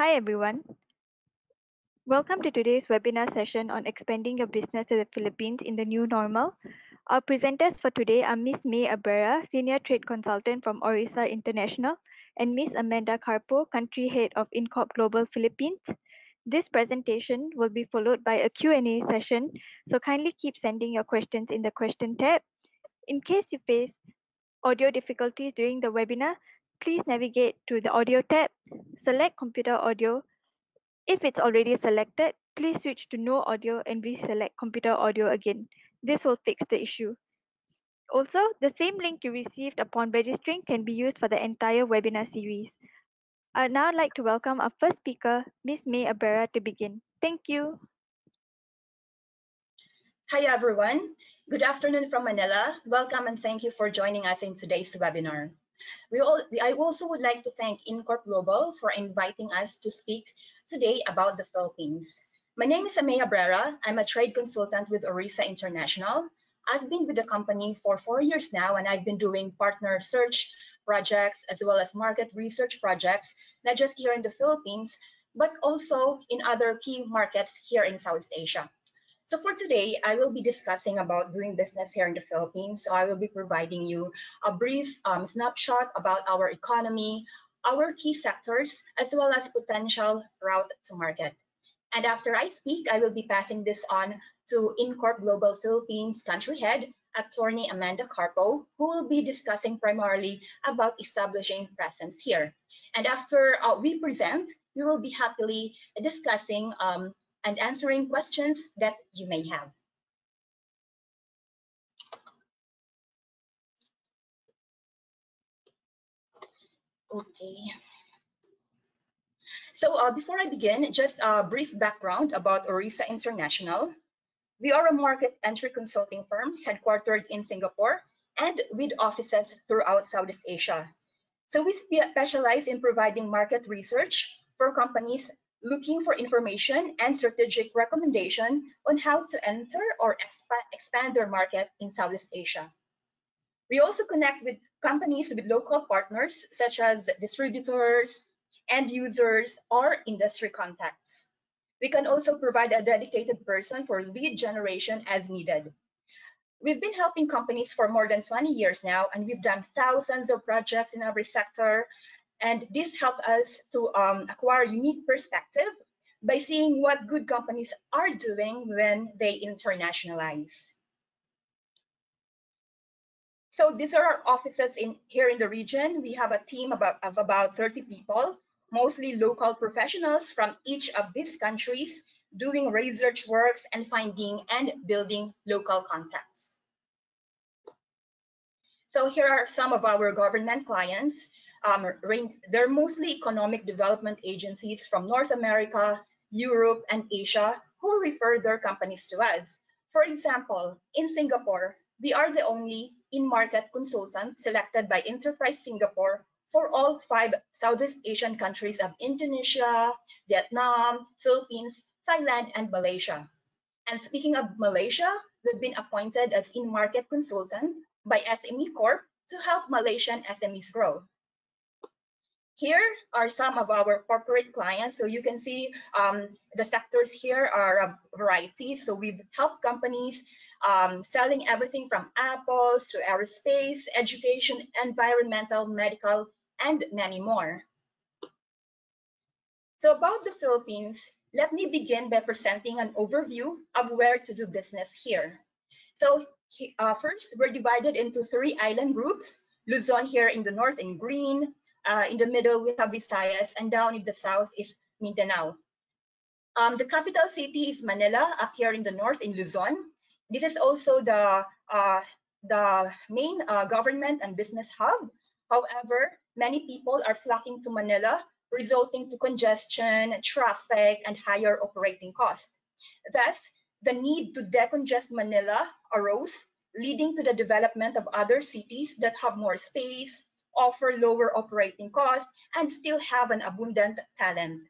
Hi everyone. Welcome to today's webinar session on expanding your business to the Philippines in the new normal. Our presenters for today are Ms. May Abrera, Senior Trade Consultant from Orissa International, and Ms. Amanda Carpo, Country Head of InCorp Global Philippines. This presentation will be followed by a Q&A session, so kindly keep sending your questions in the question tab. In case you face audio difficulties during the webinar, please navigate to the audio tab, select computer audio. If it's already selected, please switch to no audio and reselect computer audio again. This will fix the issue. Also, the same link you received upon registering can be used for the entire webinar series. I'd now like to welcome our first speaker, Ms. May Abrera, to begin. Thank you. Hi, everyone. Good afternoon from Manila. Welcome and thank you for joining us in today's webinar. We all, I also would like to thank InCorp Global for inviting us to speak today about the Philippines. My name is May Abrera. I'm a trade consultant with Orissa International. I've been with the company for four years now, and I've been doing partner search projects as well as market research projects, not just here in the Philippines, but also in other key markets here in Southeast Asia. So for today, I will be discussing about doing business here in the Philippines. So I will be providing you a brief um, snapshot about our economy, our key sectors, as well as potential route to market. And after I speak, I will be passing this on to InCorp Global Philippines country head, attorney Amanda Carpo, who will be discussing primarily about establishing presence here. And after uh, we present, we will be happily discussing um, and answering questions that you may have. Okay. So uh, before I begin, just a brief background about Orissa International. We are a market entry consulting firm headquartered in Singapore and with offices throughout Southeast Asia. So we specialize in providing market research for companies looking for information and strategic recommendation on how to enter or expand their market in Southeast Asia. We also connect with companies with local partners such as distributors, end users, or industry contacts. We can also provide a dedicated person for lead generation as needed. We've been helping companies for more than 20 years now, and we've done thousands of projects in every sector and this helped us to um, acquire unique perspective by seeing what good companies are doing when they internationalize. So these are our offices in here in the region. We have a team about, of about 30 people, mostly local professionals from each of these countries doing research works and finding and building local contacts. So here are some of our government clients um, they're mostly economic development agencies from North America, Europe, and Asia who refer their companies to us. For example, in Singapore, we are the only in-market consultant selected by Enterprise Singapore for all five Southeast Asian countries of Indonesia, Vietnam, Philippines, Thailand, and Malaysia. And speaking of Malaysia, we've been appointed as in-market consultant by SME Corp to help Malaysian SMEs grow. Here are some of our corporate clients. So you can see um, the sectors here are a variety. So we've helped companies um, selling everything from apples to aerospace, education, environmental, medical, and many more. So about the Philippines, let me begin by presenting an overview of where to do business here. So uh, first, we're divided into three island groups. Luzon here in the north in green, uh, in the middle, we have Visayas, and down in the south is Mindanao. Um, the capital city is Manila, up here in the north in Luzon. This is also the, uh, the main uh, government and business hub. However, many people are flocking to Manila, resulting to congestion, traffic, and higher operating costs. Thus, the need to decongest Manila arose, leading to the development of other cities that have more space, offer lower operating costs, and still have an abundant talent.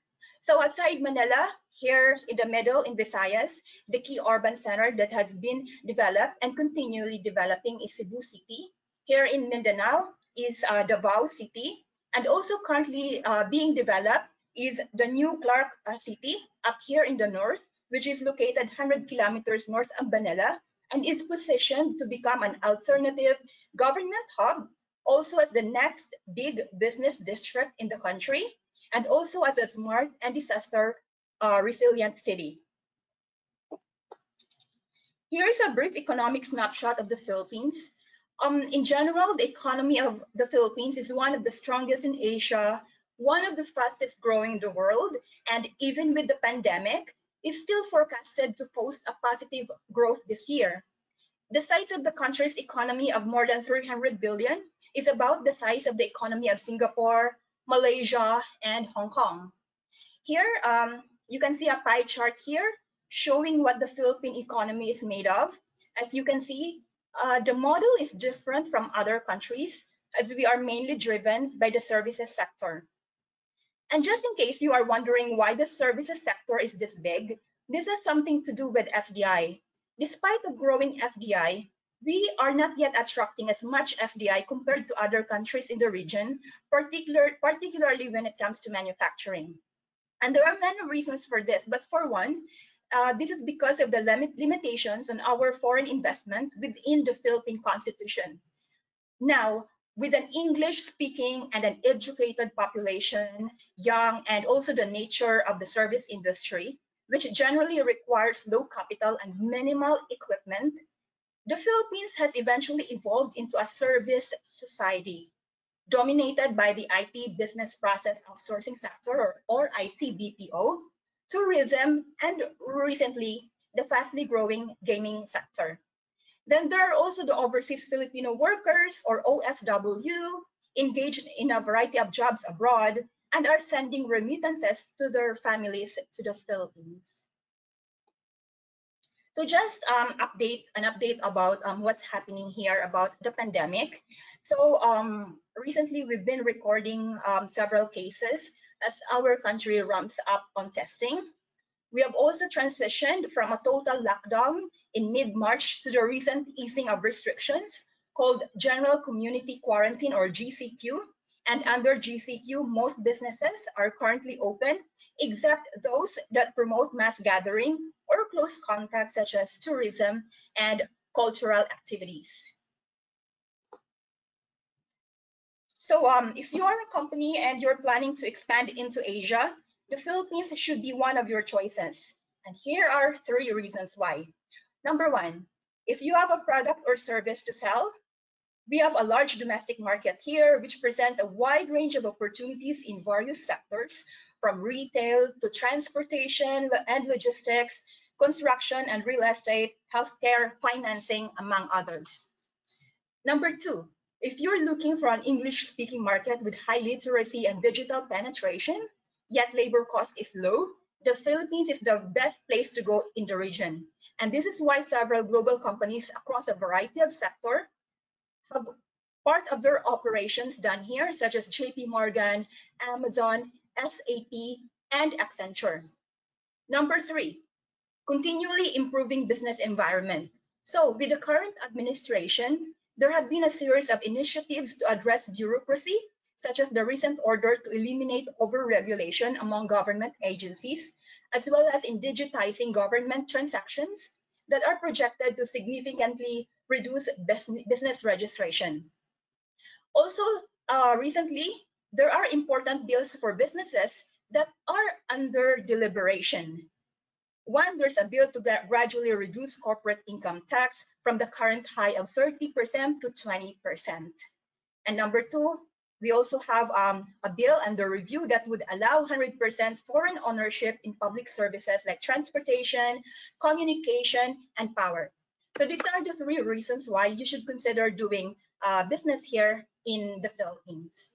So aside Manila, here in the middle in Visayas, the key urban center that has been developed and continually developing is Cebu City. Here in Mindanao is uh, Davao City, and also currently uh, being developed is the new Clark uh, City up here in the north, which is located 100 kilometers north of Manila and is positioned to become an alternative government hub, also as the next big business district in the country, and also as a smart and disaster uh, resilient city. Here's a brief economic snapshot of the Philippines. Um, in general, the economy of the Philippines is one of the strongest in Asia, one of the fastest growing in the world, and even with the pandemic, is still forecasted to post a positive growth this year. The size of the country's economy of more than 300 billion is about the size of the economy of Singapore, Malaysia, and Hong Kong. Here, um, you can see a pie chart here showing what the Philippine economy is made of. As you can see, uh, the model is different from other countries as we are mainly driven by the services sector. And just in case you are wondering why the services sector is this big, this has something to do with FDI. Despite the growing FDI, we are not yet attracting as much FDI compared to other countries in the region, particular, particularly when it comes to manufacturing. And there are many reasons for this, but for one, uh, this is because of the limit limitations on our foreign investment within the Philippine Constitution. Now, with an English speaking and an educated population, young, and also the nature of the service industry, which generally requires low capital and minimal equipment, the Philippines has eventually evolved into a service society dominated by the IT business process outsourcing sector or, or IT BPO, tourism, and recently the fastly growing gaming sector. Then there are also the overseas Filipino workers or OFW engaged in a variety of jobs abroad and are sending remittances to their families to the Philippines. So just um, update an update about um, what's happening here about the pandemic. So um, recently we've been recording um, several cases as our country ramps up on testing. We have also transitioned from a total lockdown in mid-March to the recent easing of restrictions called General Community Quarantine or GCQ. And under GCQ, most businesses are currently open except those that promote mass gathering or close contact such as tourism and cultural activities. So um, if you are a company and you're planning to expand into Asia, the Philippines should be one of your choices. And here are three reasons why. Number one, if you have a product or service to sell, we have a large domestic market here, which presents a wide range of opportunities in various sectors, from retail to transportation and logistics, construction and real estate, healthcare, financing, among others. Number two, if you're looking for an English-speaking market with high literacy and digital penetration, yet labor cost is low, the Philippines is the best place to go in the region. And this is why several global companies across a variety of sectors have part of their operations done here, such as JP Morgan, Amazon, SAP, and Accenture. Number three, continually improving business environment. So with the current administration, there have been a series of initiatives to address bureaucracy, such as the recent order to eliminate overregulation among government agencies, as well as in digitizing government transactions that are projected to significantly reduce business registration. Also, uh, recently, there are important bills for businesses that are under deliberation. One, there's a bill to gradually reduce corporate income tax from the current high of 30% to 20%. And number two, we also have um, a bill under review that would allow 100% foreign ownership in public services like transportation, communication, and power. So these are the three reasons why you should consider doing uh, business here in the Philippines.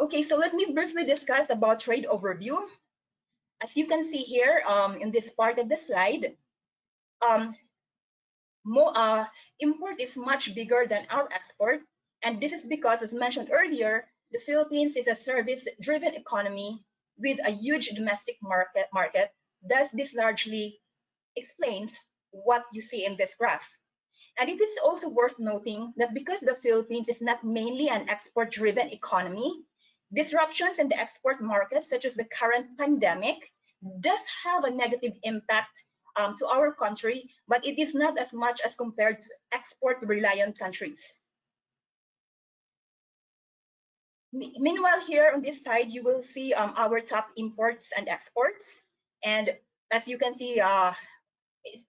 Okay, so let me briefly discuss about trade overview. As you can see here um, in this part of the slide, um, more, uh, import is much bigger than our export. And this is because, as mentioned earlier, the Philippines is a service-driven economy with a huge domestic market, market. Thus, this largely explains what you see in this graph. And it is also worth noting that because the Philippines is not mainly an export-driven economy, Disruptions in the export markets, such as the current pandemic, does have a negative impact um, to our country, but it is not as much as compared to export-reliant countries. Meanwhile, here on this side, you will see um, our top imports and exports. And as you can see, uh,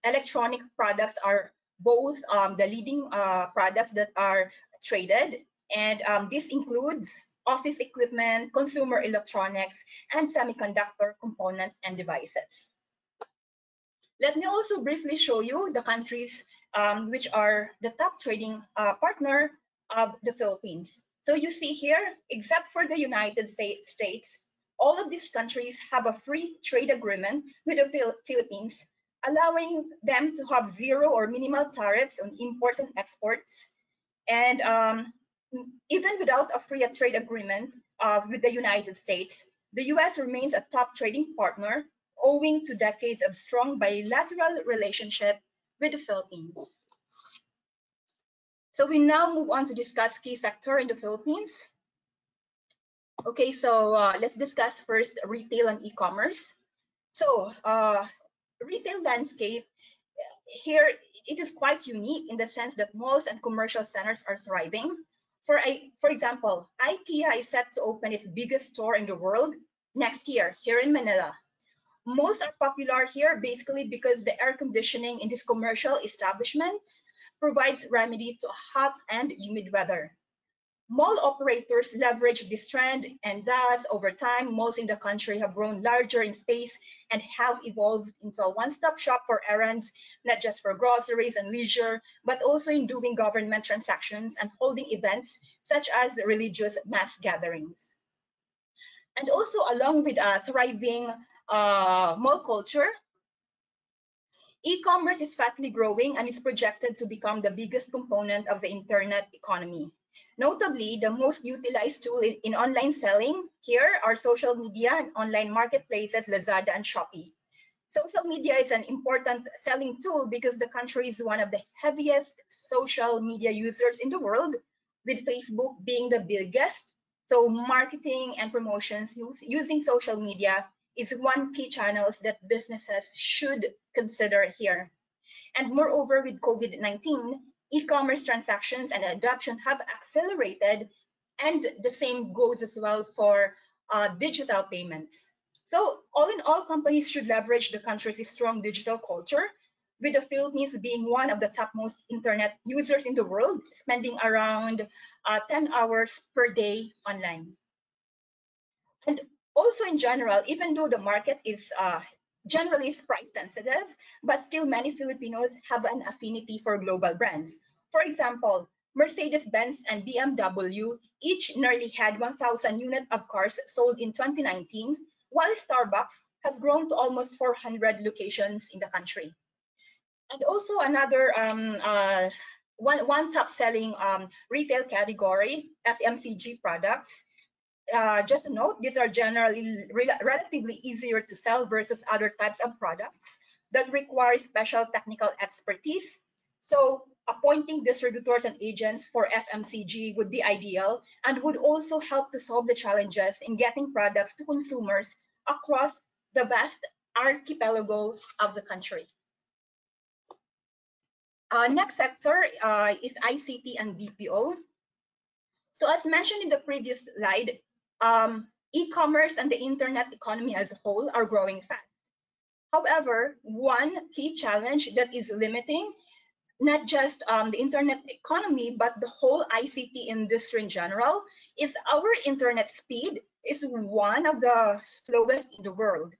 electronic products are both um, the leading uh, products that are traded. And um, this includes office equipment, consumer electronics, and semiconductor components and devices. Let me also briefly show you the countries um, which are the top trading uh, partner of the Philippines. So you see here, except for the United States, all of these countries have a free trade agreement with the Philippines, allowing them to have zero or minimal tariffs on imports and exports. And um, even without a free trade agreement uh, with the United States, the US remains a top trading partner owing to decades of strong bilateral relationship with the Philippines. So we now move on to discuss key sector in the Philippines. Okay, so uh, let's discuss first retail and e-commerce. So uh, retail landscape here, it is quite unique in the sense that malls and commercial centers are thriving. For, a, for example, IKEA is set to open its biggest store in the world next year here in Manila. Most are popular here basically because the air conditioning in these commercial establishments provides remedy to hot and humid weather. Mall operators leverage this trend, and thus, over time, malls in the country have grown larger in space and have evolved into a one-stop shop for errands, not just for groceries and leisure, but also in doing government transactions and holding events such as religious mass gatherings. And also, along with a thriving uh, mall culture, e-commerce is fastly growing and is projected to become the biggest component of the internet economy. Notably, the most utilized tool in, in, online selling here are social media and online marketplaces, Lazada and Shopee. Social media is an important selling tool because the country is one of the heaviest social media users in the world, with Facebook being the biggest. So marketing and promotions use, using social media is one key channels that businesses should consider here. And moreover, with COVID-19, e-commerce transactions and adoption have accelerated and the same goes as well for uh, digital payments. So all in all, companies should leverage the country's strong digital culture, with the Philippines being one of the topmost internet users in the world, spending around uh, 10 hours per day online. And also in general, even though the market is uh, generally is price sensitive, but still many Filipinos have an affinity for global brands. For example, Mercedes-Benz and BMW each nearly had 1,000 units of cars sold in 2019, while Starbucks has grown to almost 400 locations in the country. And also another um, uh, one, one top selling um, retail category, FMCG products, uh, just a note, these are generally re relatively easier to sell versus other types of products that require special technical expertise. So appointing distributors and agents for FMCG would be ideal and would also help to solve the challenges in getting products to consumers across the vast archipelago of the country. Uh, next sector uh, is ICT and BPO. So as mentioned in the previous slide, um, e-commerce and the internet economy as a whole are growing fast. However, one key challenge that is limiting not just um, the internet economy, but the whole ICT industry in general is our internet speed is one of the slowest in the world.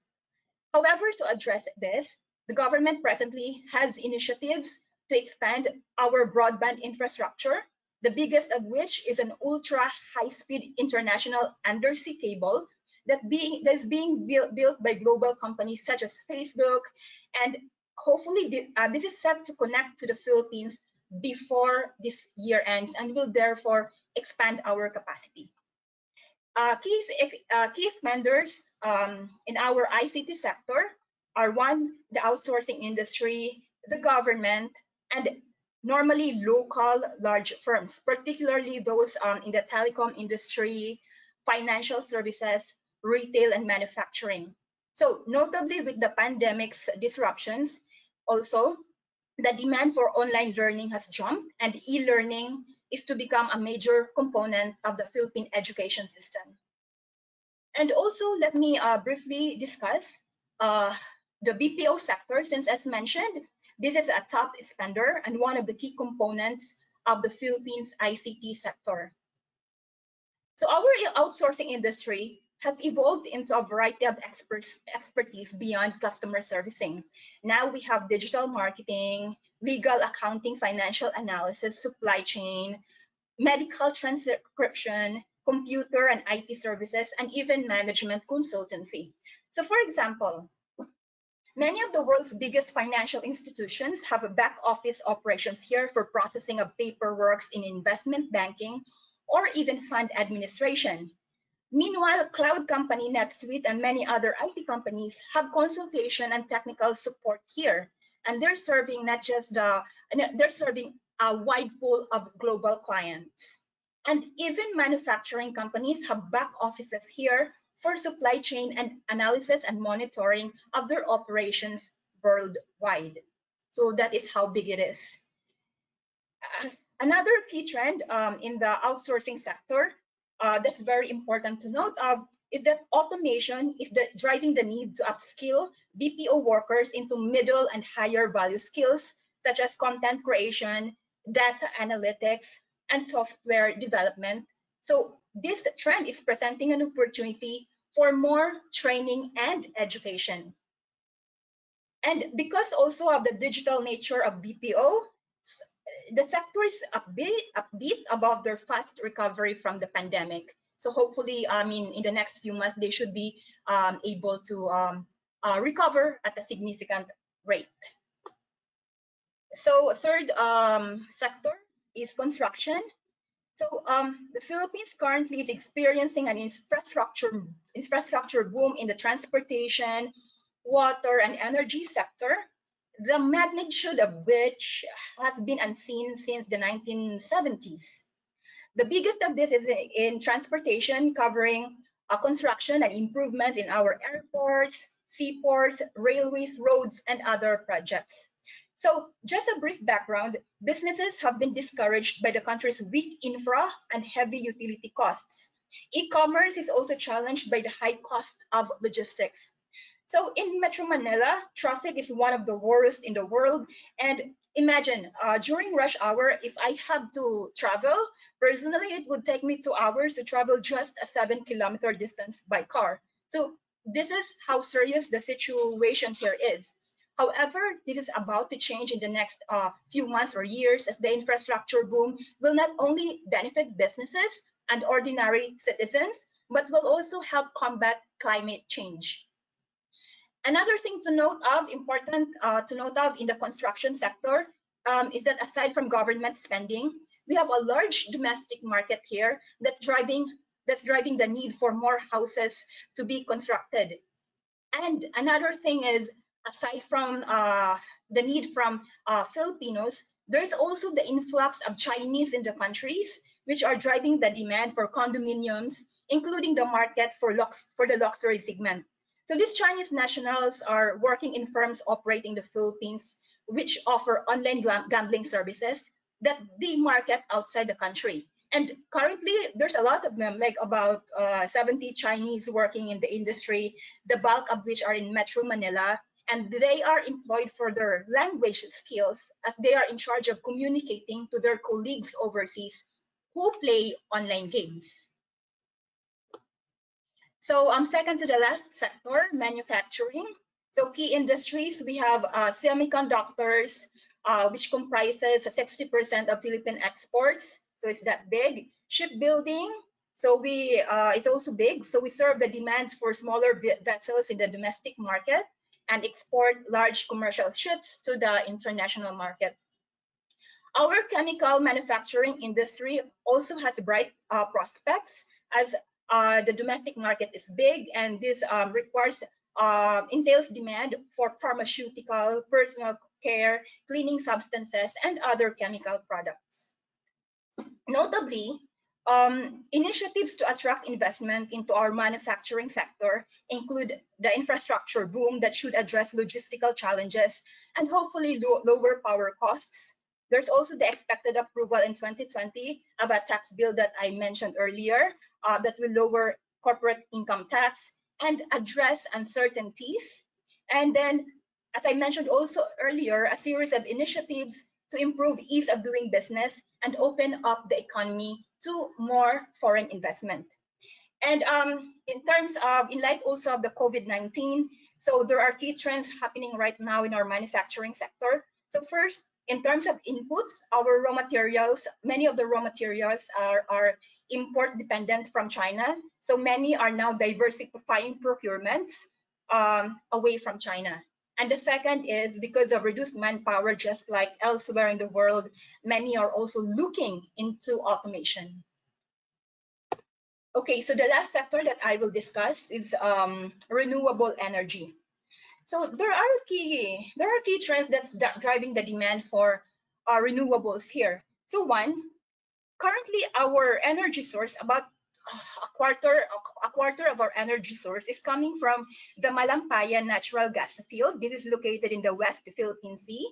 However, to address this, the government presently has initiatives to expand our broadband infrastructure the biggest of which is an ultra high-speed international undersea cable that being that's being built, by global companies such as Facebook, and hopefully uh, this is set to connect to the Philippines before this year ends and will therefore expand our capacity. Uh, key, uh, key expanders um, in our ICT sector are one, the outsourcing industry, the government, and normally local large firms, particularly those um, in the telecom industry, financial services, retail, and manufacturing. So notably with the pandemic's disruptions, also the demand for online learning has jumped and e-learning is to become a major component of the Philippine education system. And also let me uh, briefly discuss uh, the BPO sector since as mentioned, this is a top spender and one of the key components of the Philippines ICT sector. So our outsourcing industry has evolved into a variety of experts, expertise beyond customer servicing. Now we have digital marketing, legal accounting, financial analysis, supply chain, medical transcription, computer and IT services, and even management consultancy. So for example, many of the world's biggest financial institutions have back office operations here for processing of paperwork in investment banking or even fund administration. Meanwhile, cloud company NetSuite and many other IT companies have consultation and technical support here. And they're serving not just the, they're serving a wide pool of global clients. And even manufacturing companies have back offices here for supply chain and analysis and monitoring of their operations worldwide. So that is how big it is. Another key trend um, in the outsourcing sector uh, that's very important to note of is that automation is the, driving the need to upskill BPO workers into middle and higher value skills such as content creation, data analytics, and software development. So this trend is presenting an opportunity for more training and education. And because also of the digital nature of BPO, the sector is upbeat, upbeat about their fast recovery from the pandemic. So hopefully, I mean, in the next few months, they should be um, able to um, uh, recover at a significant rate. So third um, sector is construction. So um, the Philippines currently is experiencing an infrastructure infrastructure boom in the transportation, water, and energy sector the magnitude of which has been unseen since the 1970s. The biggest of this is in transportation, covering uh, construction and improvements in our airports, seaports, railways, roads, and other projects. So just a brief background, businesses have been discouraged by the country's weak infra and heavy utility costs. E-commerce is also challenged by the high cost of logistics. So in Metro Manila, traffic is one of the worst in the world. And imagine uh, during rush hour, if I have to travel, personally, it would take me two hours to travel just a seven kilometer distance by car. So this is how serious the situation here is. However, this is about to change in the next uh, few months or years as the infrastructure boom will not only benefit businesses and ordinary citizens, but will also help combat climate change. Another thing to note of, important uh, to note of in the construction sector, um, is that aside from government spending, we have a large domestic market here that's driving that's driving the need for more houses to be constructed. And another thing is, aside from uh, the need from uh, Filipinos, there's also the influx of Chinese in the countries, which are driving the demand for condominiums, including the market for, lux for the luxury segment. So these Chinese nationals are working in firms operating the Philippines, which offer online gambling services that they market outside the country. And currently, there's a lot of them, like about uh, 70 Chinese working in the industry, the bulk of which are in Metro Manila, and they are employed for their language skills as they are in charge of communicating to their colleagues overseas who play online games. So um, second to the last sector, manufacturing. So key industries, we have uh, semiconductors, uh, which comprises 60% of Philippine exports. So it's that big. Shipbuilding, so we uh, it's also big. So we serve the demands for smaller vessels in the domestic market and export large commercial ships to the international market. Our chemical manufacturing industry also has bright uh, prospects as uh, the domestic market is big and this um, requires uh, entails demand for pharmaceutical, personal care, cleaning substances, and other chemical products. Notably, Um, initiatives to attract investment into our manufacturing sector include the infrastructure boom that should address logistical challenges and hopefully lo lower power costs. There's also the expected approval in 2020 of a tax bill that I mentioned earlier uh, that will lower corporate income tax and address uncertainties. And then, as I mentioned also earlier, a series of initiatives to improve ease of doing business and open up the economy to more foreign investment. And um, in terms of, in light also of the COVID-19, so there are key trends happening right now in our manufacturing sector. So first, in terms of inputs, our raw materials, many of the raw materials are, are import dependent from China. So many are now diversifying procurements um, away from China. And the second is because of reduced manpower, just like elsewhere in the world, many are also looking into automation. Okay, so the last sector that I will discuss is um, renewable energy. So there are key there are key trends that's driving the demand for uh, renewables here. So one, currently our energy source about a quarter a quarter of our energy source is coming from the Malampaya natural gas field. This is located in the West Philippine Sea,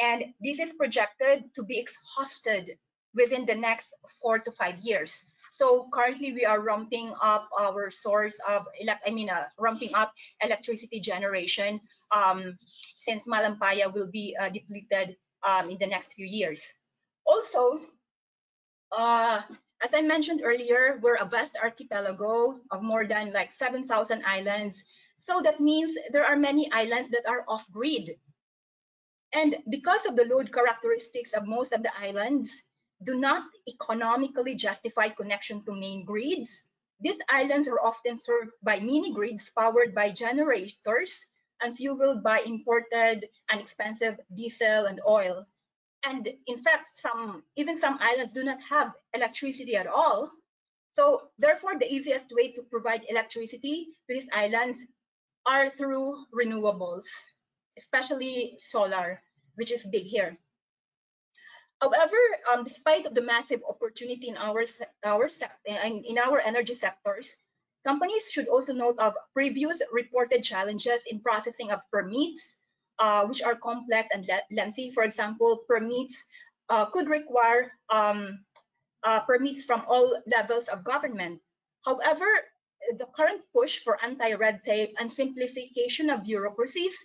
and this is projected to be exhausted within the next four to five years. So currently we are ramping up our source of, I mean, uh, ramping up electricity generation um, since Malampaya will be uh, depleted um, in the next few years. Also, uh, as I mentioned earlier, we're a vast archipelago of more than like 7,000 islands. So that means there are many islands that are off-grid. And because of the load characteristics of most of the islands, do not economically justify connection to main grids. These islands are often served by mini grids powered by generators and fueled by imported and expensive diesel and oil. And in fact, some even some islands do not have electricity at all. So therefore, the easiest way to provide electricity to these islands are through renewables, especially solar, which is big here. However, um, despite of the massive opportunity in our our in our energy sectors, companies should also note of previous reported challenges in processing of permits, uh, which are complex and lengthy. For example, permits uh, could require um, uh, permits from all levels of government. However, the current push for anti-red tape and simplification of bureaucracies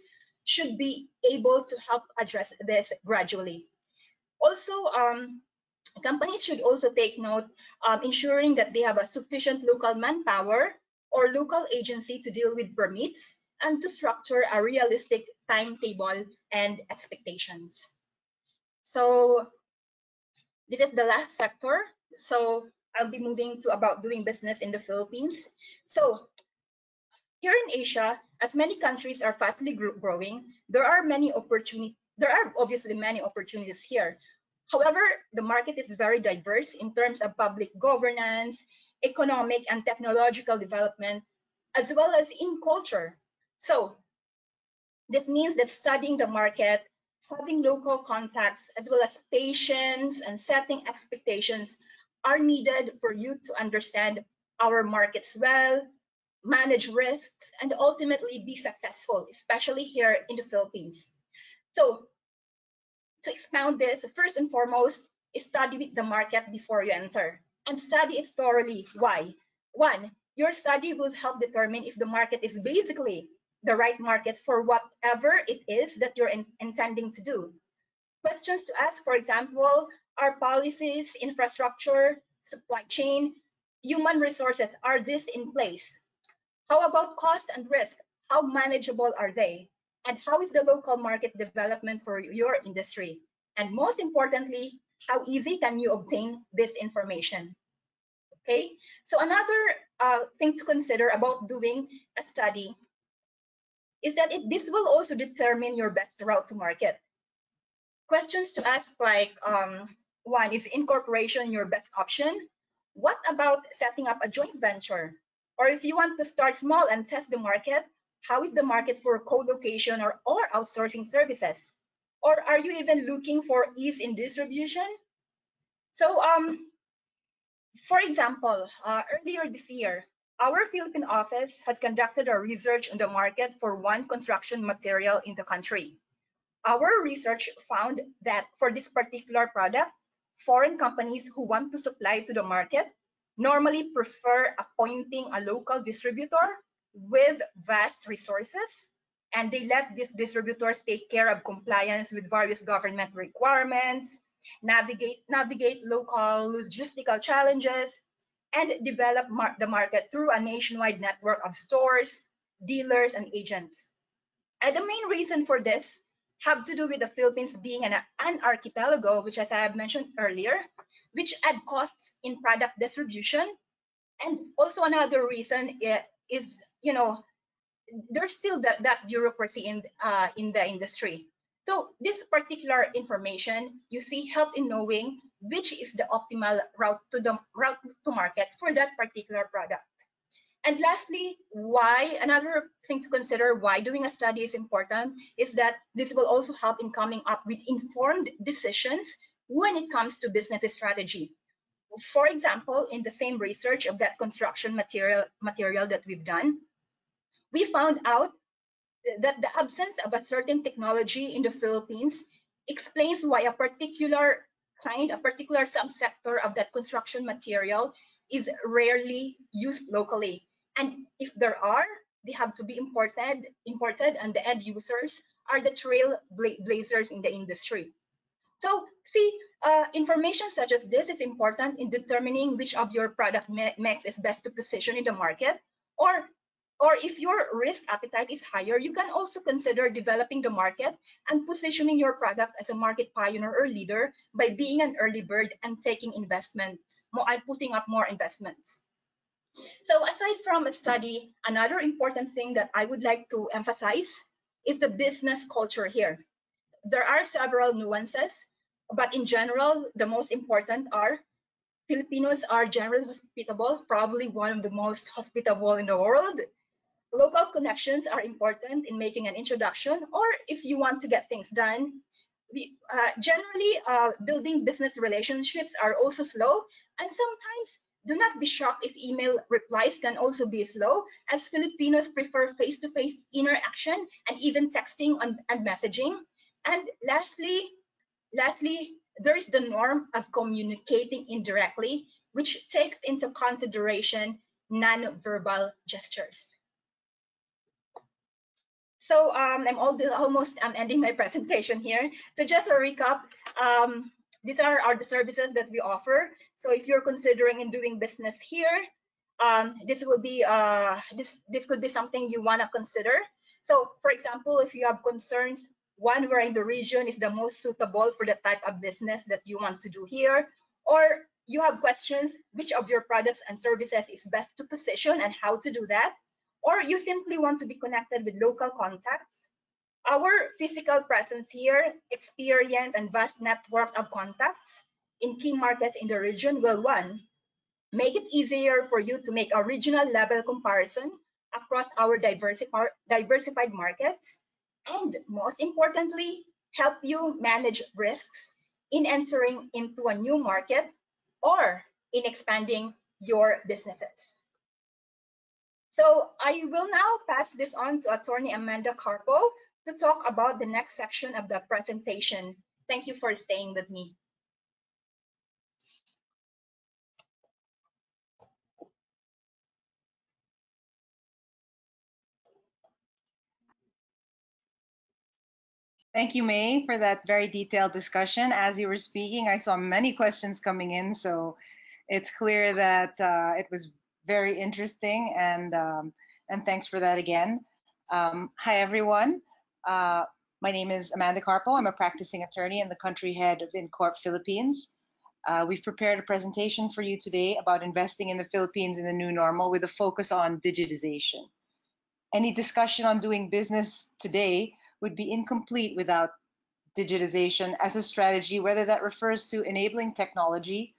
should be able to help address this gradually. Also, um, companies should also take note um, ensuring that they have a sufficient local manpower or local agency to deal with permits and to structure a realistic timetable and expectations. So this is the last sector. So I'll be moving to about doing business in the Philippines. So here in Asia, as many countries are fastly growing, there are many opportunities there are obviously many opportunities here. However, the market is very diverse in terms of public governance, economic and technological development, as well as in culture. So this means that studying the market, having local contacts, as well as patience and setting expectations are needed for you to understand our markets well, manage risks, and ultimately be successful, especially here in the Philippines. So to expound this, first and foremost, study the market before you enter and study it thoroughly. Why? One, your study will help determine if the market is basically the right market for whatever it is that you're in, intending to do. Questions to ask, for example, are policies, infrastructure, supply chain, human resources, are these in place? How about cost and risk? How manageable are they? and how is the local market development for your industry? And most importantly, how easy can you obtain this information? Okay, so another uh, thing to consider about doing a study is that it, this will also determine your best route to market. Questions to ask like, um, one, is incorporation your best option? What about setting up a joint venture? Or if you want to start small and test the market, how is the market for co-location or, or outsourcing services? Or are you even looking for ease in distribution? So um, For example, uh, earlier this year, our Philippine office has conducted a research on the market for one construction material in the country. Our research found that for this particular product, foreign companies who want to supply to the market normally prefer appointing a local distributor with vast resources and they let these distributors take care of compliance with various government requirements, navigate, navigate local logistical challenges, and develop mar the market through a nationwide network of stores, dealers, and agents. And the main reason for this have to do with the Philippines being an, an archipelago, which as I have mentioned earlier, which add costs in product distribution. And also another reason eh, is, you know, there's still that, that bureaucracy in, uh, in the industry. So this particular information, you see, help in knowing which is the optimal route to the route to market for that particular product. And lastly, why another thing to consider why doing a study is important is that this will also help in coming up with informed decisions when it comes to business strategy. For example, in the same research of that construction material material that we've done, we found out that the absence of a certain technology in the Philippines explains why a particular kind, a particular subsector of that construction material is rarely used locally. And if there are, they have to be imported, imported, and the end users are the trailblazers in the industry. So see, uh, information such as this is important in determining which of your product mix is best to position in the market or or if your risk appetite is higher, you can also consider developing the market and positioning your product as a market pioneer or leader by being an early bird and taking investments, and putting up more investments. So aside from a study, another important thing that I would like to emphasize is the business culture here. There are several nuances, but in general, the most important are Filipinos are generally hospitable, probably one of the most hospitable in the world local connections are important in making an introduction or if you want to get things done we, uh, generally uh, building business relationships are also slow and sometimes do not be shocked if email replies can also be slow as filipinos prefer face-to-face -face interaction and even texting and, and messaging. And lastly lastly there is the norm of communicating indirectly which takes into consideration non-verbal gestures so um, I'm almost I'm ending my presentation here. So just a recap, um, these are, are the services that we offer. So if you're considering in doing business here, um, this will be uh, this this could be something you want to consider. So for example, if you have concerns, one where in the region is the most suitable for the type of business that you want to do here, or you have questions, which of your products and services is best to position and how to do that or you simply want to be connected with local contacts, our physical presence here, experience, and vast network of contacts in key markets in the region will one, make it easier for you to make a regional level comparison across our diversified markets, and most importantly, help you manage risks in entering into a new market or in expanding your businesses. So I will now pass this on to Attorney Amanda Carpo to talk about the next section of the presentation. Thank you for staying with me. Thank you, May, for that very detailed discussion. As you were speaking, I saw many questions coming in, so it's clear that uh, it was very interesting and um, and thanks for that again. Um, hi everyone. Uh, my name is Amanda Carpo. I'm a practicing attorney and the country head of InCorp Philippines. Uh, we've prepared a presentation for you today about investing in the Philippines in the new normal with a focus on digitization. Any discussion on doing business today would be incomplete without digitization as a strategy, whether that refers to enabling technology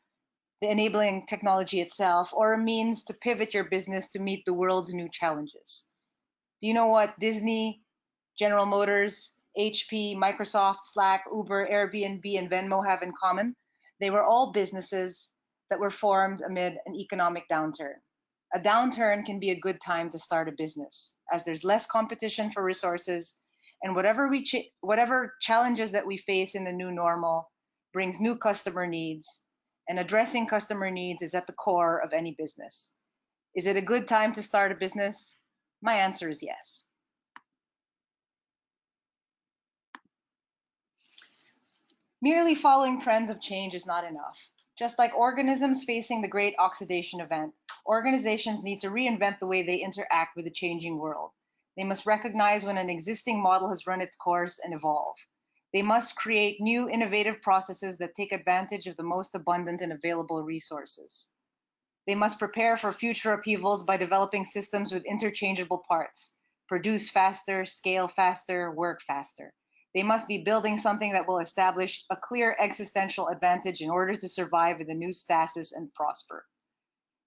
the enabling technology itself, or a means to pivot your business to meet the world's new challenges. Do you know what Disney, General Motors, HP, Microsoft, Slack, Uber, Airbnb, and Venmo have in common? They were all businesses that were formed amid an economic downturn. A downturn can be a good time to start a business as there's less competition for resources and whatever we ch- whatever challenges that we face in the new normal brings new customer needs and addressing customer needs is at the core of any business. Is it a good time to start a business? My answer is yes. Merely following trends of change is not enough. Just like organisms facing the great oxidation event, organizations need to reinvent the way they interact with the changing world. They must recognize when an existing model has run its course and evolve. They must create new innovative processes that take advantage of the most abundant and available resources. They must prepare for future upheavals by developing systems with interchangeable parts, produce faster, scale faster, work faster. They must be building something that will establish a clear existential advantage in order to survive in the new stasis and prosper.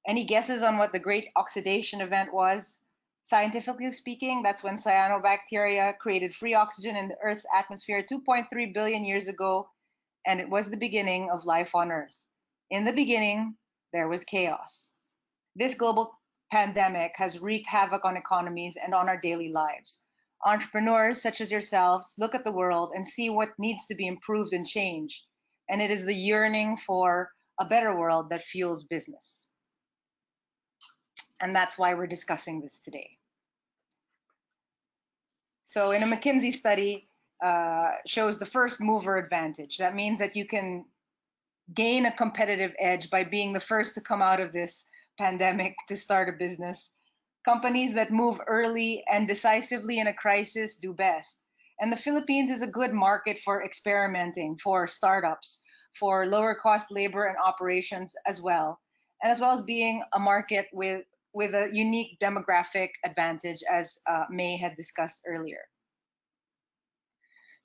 Any guesses on what the great oxidation event was? Scientifically speaking, that's when cyanobacteria created free oxygen in the Earth's atmosphere 2.3 billion years ago, and it was the beginning of life on Earth. In the beginning, there was chaos. This global pandemic has wreaked havoc on economies and on our daily lives. Entrepreneurs such as yourselves look at the world and see what needs to be improved and changed, and it is the yearning for a better world that fuels business and that's why we're discussing this today. So in a McKinsey study, uh, shows the first mover advantage. That means that you can gain a competitive edge by being the first to come out of this pandemic to start a business. Companies that move early and decisively in a crisis do best. And the Philippines is a good market for experimenting, for startups, for lower cost labor and operations as well, and as well as being a market with with a unique demographic advantage, as uh, May had discussed earlier.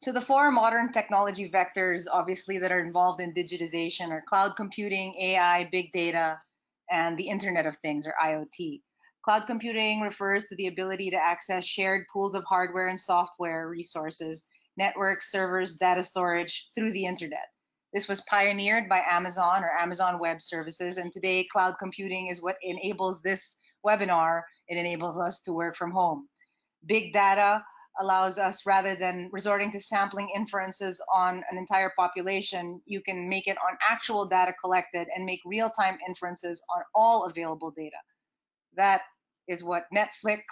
So the four modern technology vectors, obviously, that are involved in digitization are cloud computing, AI, big data, and the Internet of Things, or IoT. Cloud computing refers to the ability to access shared pools of hardware and software resources, networks, servers, data storage through the internet. This was pioneered by Amazon or Amazon Web Services, and today cloud computing is what enables this webinar. It enables us to work from home. Big data allows us, rather than resorting to sampling inferences on an entire population, you can make it on actual data collected and make real-time inferences on all available data. That is what Netflix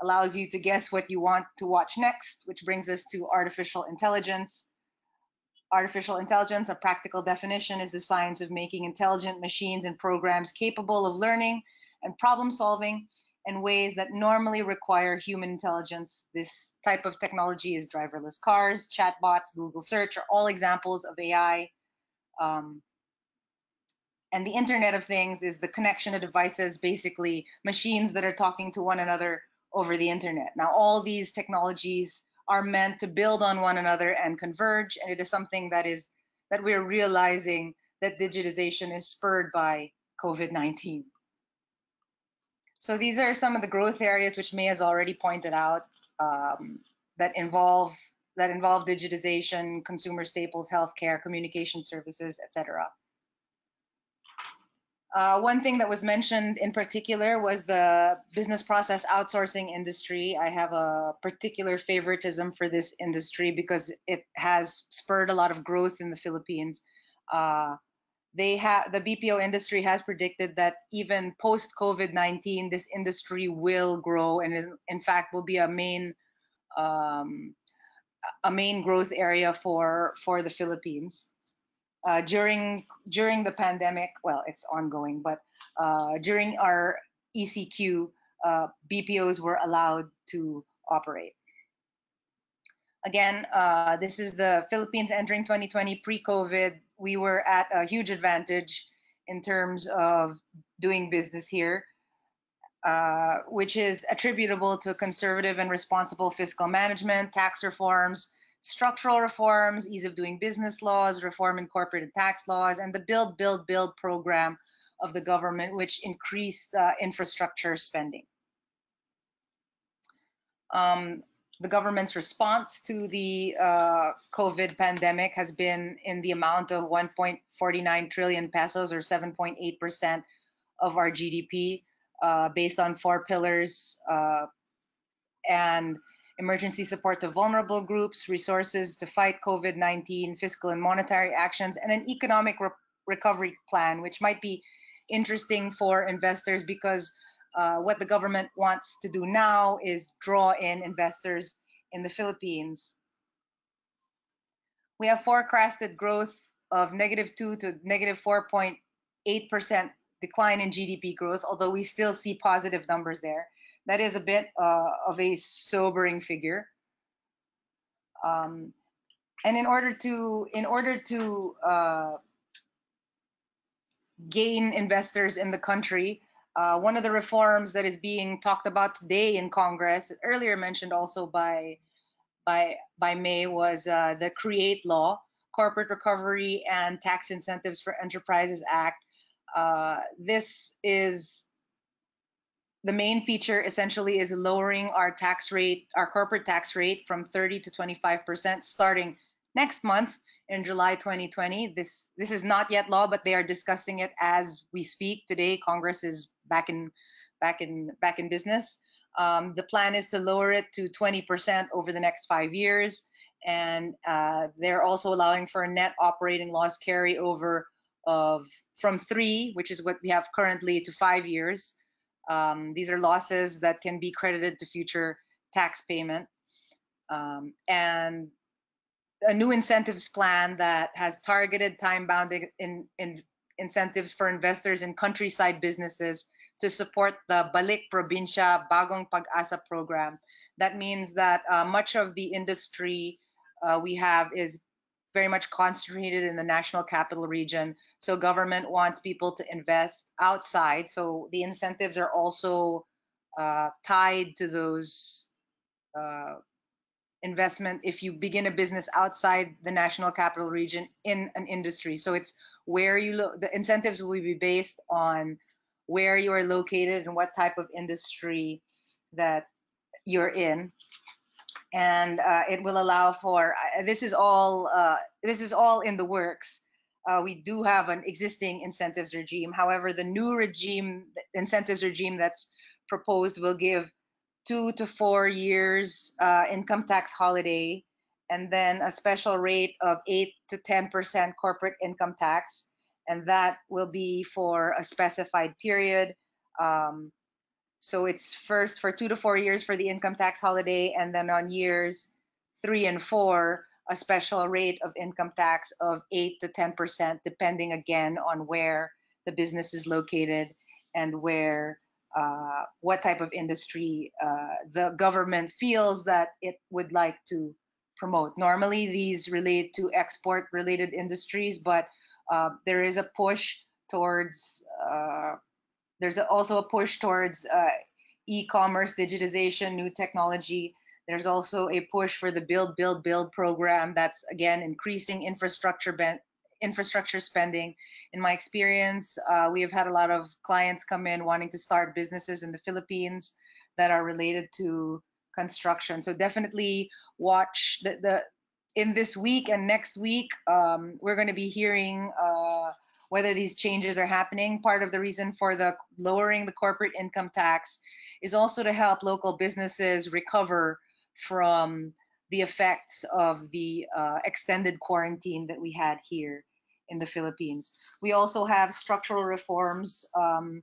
allows you to guess what you want to watch next, which brings us to artificial intelligence. Artificial intelligence, a practical definition, is the science of making intelligent machines and programs capable of learning and problem solving in ways that normally require human intelligence. This type of technology is driverless cars, chatbots, Google search are all examples of AI. Um, and the Internet of Things is the connection of devices, basically machines that are talking to one another over the internet. Now, all these technologies are meant to build on one another and converge. And it is something that is that we're realizing that digitization is spurred by COVID-19. So these are some of the growth areas which May has already pointed out um, that involve that involve digitization, consumer staples, healthcare, communication services, etc. Uh, one thing that was mentioned in particular was the business process outsourcing industry. I have a particular favoritism for this industry because it has spurred a lot of growth in the Philippines. Uh, they have the BPO industry has predicted that even post COVID-19, this industry will grow and in fact will be a main um, a main growth area for for the Philippines uh, during during the pandemic. Well, it's ongoing, but uh, during our ECQ, uh, BPOs were allowed to operate. Again, uh, this is the Philippines entering 2020 pre-COVID. We were at a huge advantage in terms of doing business here. Uh, which is attributable to conservative and responsible fiscal management, tax reforms, structural reforms, ease of doing business laws, reform in corporate and tax laws, and the Build, Build, Build program of the government, which increased uh, infrastructure spending. Um, the government's response to the uh, COVID pandemic has been in the amount of 1.49 trillion pesos or 7.8% of our GDP, uh, based on four pillars uh, and emergency support to vulnerable groups, resources to fight COVID 19, fiscal and monetary actions, and an economic re recovery plan, which might be interesting for investors because uh, what the government wants to do now is draw in investors in the Philippines. We have forecasted growth of negative 2 to negative 4.8% decline in GDP growth, although we still see positive numbers there. That is a bit uh, of a sobering figure. Um, and in order to in order to uh, gain investors in the country, uh, one of the reforms that is being talked about today in Congress, earlier mentioned also by by by May, was uh, the CREATE law, Corporate Recovery and Tax Incentives for Enterprises Act. Uh, this is the main feature essentially is lowering our tax rate, our corporate tax rate from 30 to 25 percent starting next month in July 2020. This this is not yet law, but they are discussing it as we speak. Today, Congress is back in back in back in business. Um, the plan is to lower it to 20% over the next five years, and uh, they're also allowing for a net operating loss carryover of from three, which is what we have currently, to five years. Um, these are losses that can be credited to future tax payment. Um, and a new incentives plan that has targeted time-bound in, in incentives for investors in countryside businesses to support the Balik Probinsya Bagong Pag-asa program. That means that uh, much of the industry uh, we have is very much concentrated in the national capital region. So government wants people to invest outside. So the incentives are also uh, tied to those uh, investment if you begin a business outside the national capital region in an industry. So it's where you look, the incentives will be based on where you are located and what type of industry that you're in. And uh, it will allow for uh, this is all uh, this is all in the works. Uh, we do have an existing incentives regime. However, the new regime, the incentives regime that's proposed, will give two to four years income tax holiday, and then a special rate of eight to 10% corporate income tax. And that will be for a specified period. Um, so it's first for two to four years for the income tax holiday, and then on years three and four, a special rate of income tax of 8 to 10%, depending again on where the business is located and where uh, what type of industry uh, the government feels that it would like to promote. Normally, these relate to export related industries, but uh, there is a push towards, uh, there's also a push towards uh, e commerce, digitization, new technology. There's also a push for the Build, Build, Build program that's again increasing infrastructure infrastructure spending. In my experience, uh, we have had a lot of clients come in wanting to start businesses in the Philippines that are related to construction. So definitely watch the, the in this week and next week. Um, we're going to be hearing uh, whether these changes are happening. Part of the reason for the lowering the corporate income tax is also to help local businesses recover from the effects of the uh, extended quarantine that we had here in the Philippines. We also have structural reforms. Um,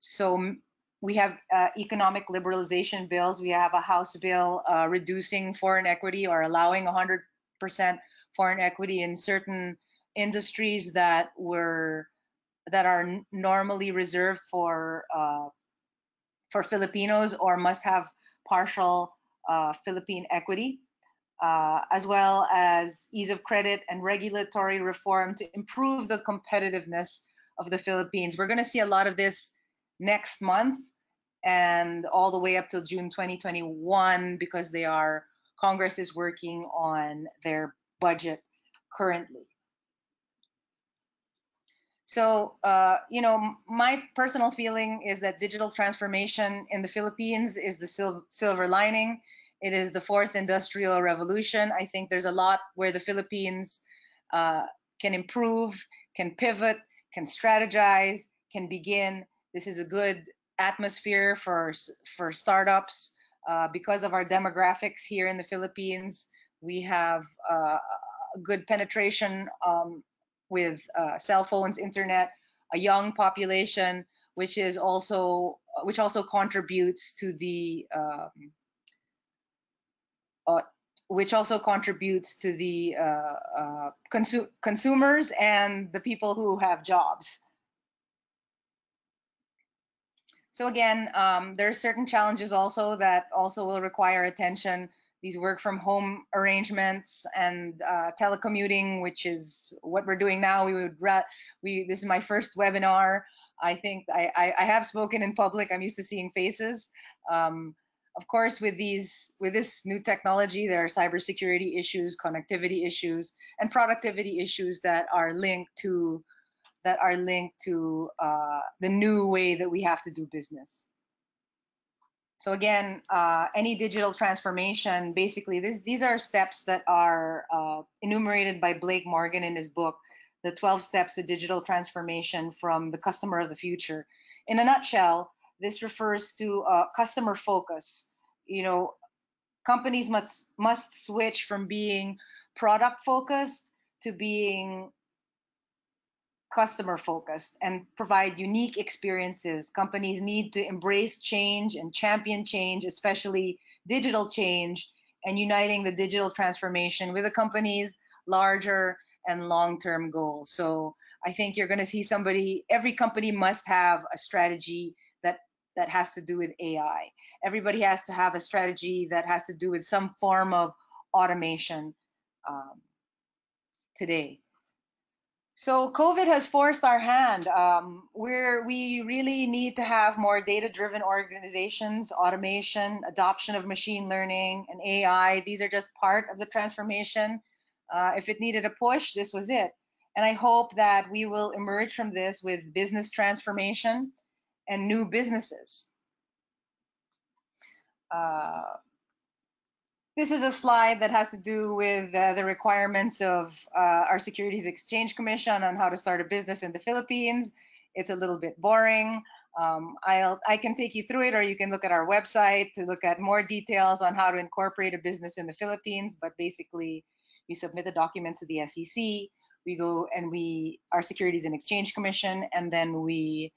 so we have uh, economic liberalization bills. We have a House bill uh, reducing foreign equity or allowing 100% foreign equity in certain industries that were that are normally reserved for uh, for Filipinos or must have partial uh, Philippine equity uh, as well as ease of credit and regulatory reform to improve the competitiveness of the Philippines. We're going to see a lot of this next month and all the way up till June 2021 because they are Congress is working on their budget currently. So, uh, you know, my personal feeling is that digital transformation in the Philippines is the sil silver lining It is the fourth industrial revolution. I think there's a lot where the Philippines uh, can improve, can pivot, can strategize, can begin. This is a good atmosphere for for startups uh, because of our demographics here in the Philippines. We have uh, a good penetration um, with uh, cell phones, internet, a young population, which is also which also contributes to the um, uh, which also contributes to the uh, uh, consu consumers and the people who have jobs. So again, um, there are certain challenges also that also will require attention. These work from home arrangements and uh, telecommuting, which is what we're doing now. We would we this is my first webinar. I think I, I, I have spoken in public. I'm used to seeing faces. Um, of course, with these with this new technology, there are cybersecurity issues, connectivity issues, and productivity issues that are linked to that are linked to uh, the new way that we have to do business. So again, uh, any digital transformation, basically, this, these are steps that are uh, enumerated by Blake Morgan in his book, The 12 Steps of Digital Transformation from the Customer of the Future. In a nutshell, this refers to uh, customer focus. You know, companies must must switch from being product focused to being customer focused and provide unique experiences. Companies need to embrace change and champion change, especially digital change, and uniting the digital transformation with a company's larger and long-term goals. So I think you're going to see somebody, every company must have a strategy that that has to do with AI. Everybody has to have a strategy that has to do with some form of automation um, today. So COVID has forced our hand. Um, we're, we really need to have more data-driven organizations, automation, adoption of machine learning and AI. These are just part of the transformation. Uh, if it needed a push, this was it. And I hope that we will emerge from this with business transformation, and new businesses. Uh, this is a slide that has to do with uh, the requirements of uh, our Securities Exchange Commission on how to start a business in the Philippines. It's a little bit boring. Um, I'll, I can take you through it, or you can look at our website to look at more details on how to incorporate a business in the Philippines. But basically, you submit the documents to the SEC. We go and we, our Securities and Exchange Commission, and then we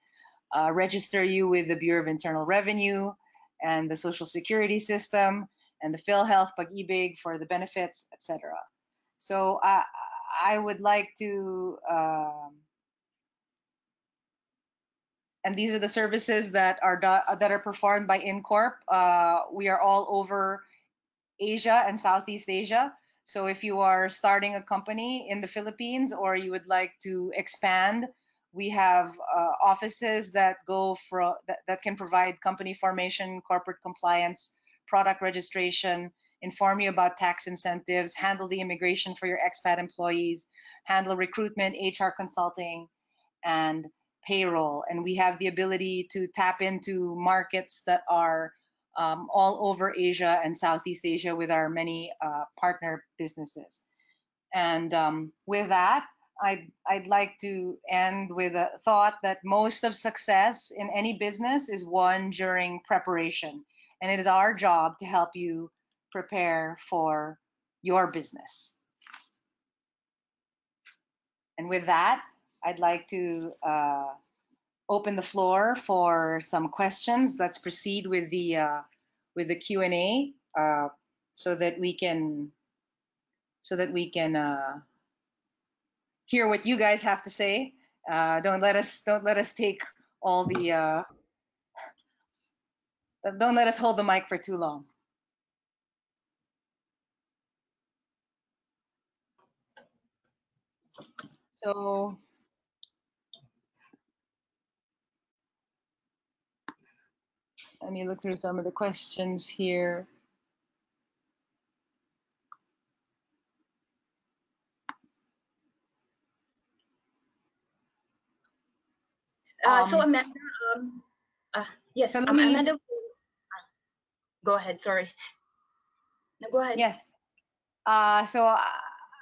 uh, register you with the Bureau of Internal Revenue and the Social Security System and the PhilHealth Pag-ibig for the benefits, etc. So I, I would like to, um, and these are the services that are that are performed by InCorp. Uh, we are all over Asia and Southeast Asia. So if you are starting a company in the Philippines or you would like to expand we have uh, offices that go for that, that can provide company formation, corporate compliance, product registration, inform you about tax incentives, handle the immigration for your expat employees, handle recruitment, HR consulting, and payroll. And we have the ability to tap into markets that are um, all over Asia and Southeast Asia with our many uh, partner businesses. And um, with that, I'd, I'd like to end with a thought that most of success in any business is won during preparation. And it is our job to help you prepare for your business. And with that, I'd like to uh, open the floor for some questions. Let's proceed with the uh, with the Q and A uh, so that we can so that we can uh, hear what you guys have to say. Uh, don't let us don't let us take all the uh, don't let us hold the mic for too long. So let me look through some of the questions here. Uh, so um, Amanda, um, uh, yes, so um, Amanda, go ahead, sorry. No, go ahead. Yes. Uh, so uh,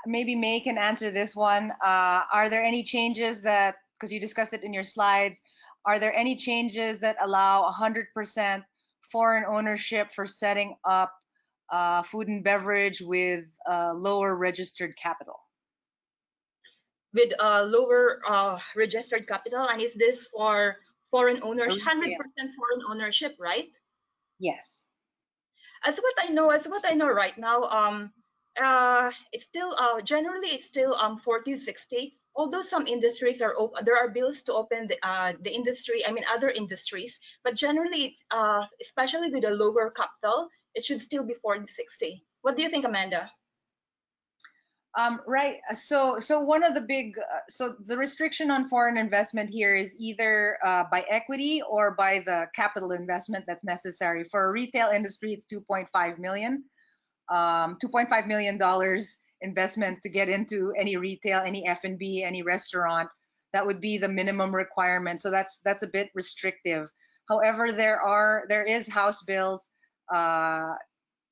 maybe May can answer this one. Uh, are there any changes that, because you discussed it in your slides, are there any changes that allow 100% foreign ownership for setting up uh, food and beverage with uh, lower registered capital? With uh, lower uh, registered capital, and is this for foreign ownership, 100% foreign ownership, right? Yes. As what I know, as what I know right now, um, uh, it's still uh, generally it's still um 40 60 although some industries are open there are bills to open the, uh, the industry i mean other industries but generally uh, especially with a lower capital it should still be 40 60 what do you think amanda um, right. So, so one of the big, uh, so the restriction on foreign investment here is either uh, by equity or by the capital investment that's necessary. For a retail industry, it's 2.5 million um, 2.5 million dollars investment to get into any retail, any F&B, any restaurant. That would be the minimum requirement. So that's that's a bit restrictive. However, there are there is House bills uh,